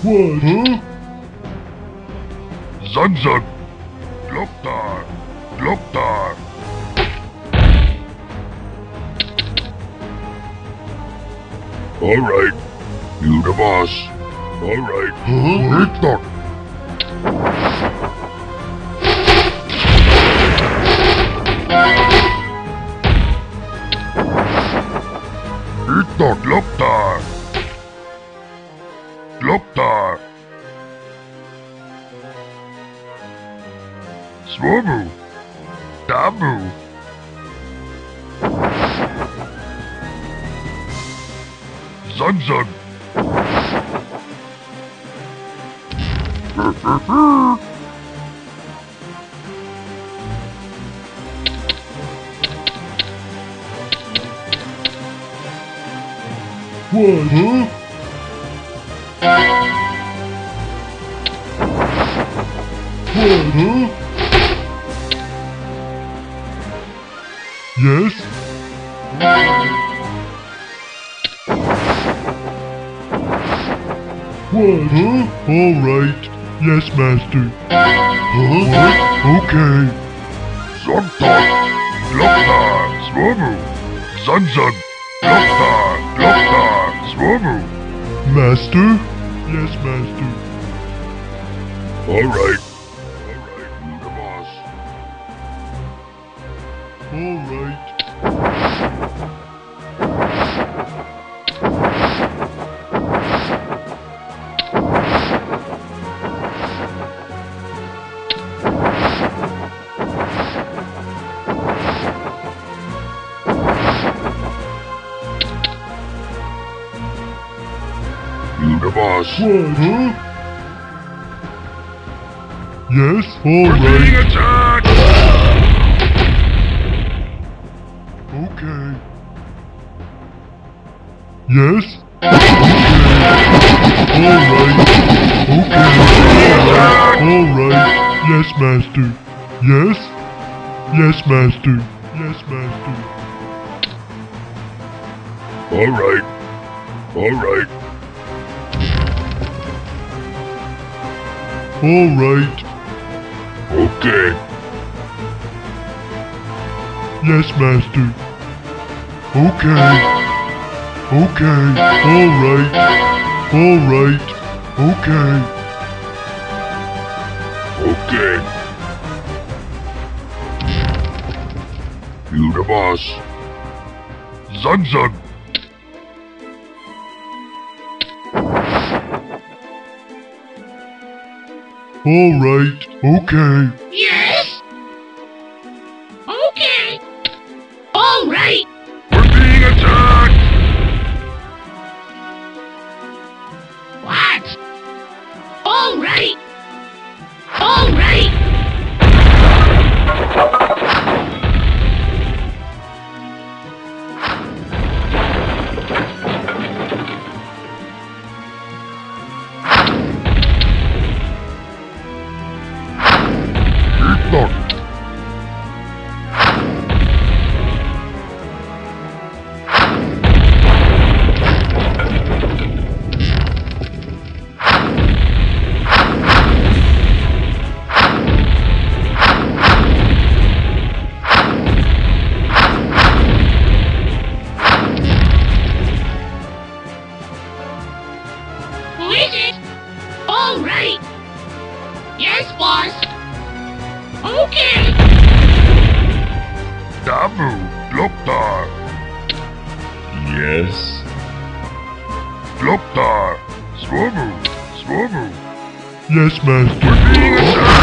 What? Huh? Hmm? Zanzan! Gloktar! Gloktar! Alright. You the boss. Alright. Huh? Hmm? Ito Gloktar! Gloktar! Swobu! Dabu! Zunzun! What? Huh? Yes? What? Huh? All right. Yes, Master. Huh? What? Okay. Zontok! Gloktar! Swobu! Zunzun! Gloktar! Gloktar! Swobu! Master? Yes, Master. Alright. Alright, You the boss. What? Huh? Yes? All We're being attacked! Okay. Yes? Alright. Okay. Alright. Yes, Master. Yes? Yes, Master. Yes, Master. Alright. Alright. Alright. Okay. Yes, Master. Okay. Okay. Alright. Alright. Okay. Okay. You the boss. Alright. Okay. Eat Dabu! Gloktar! Yes. Gloktar! Swobu! Swobu! Yes, Master. Being attacked!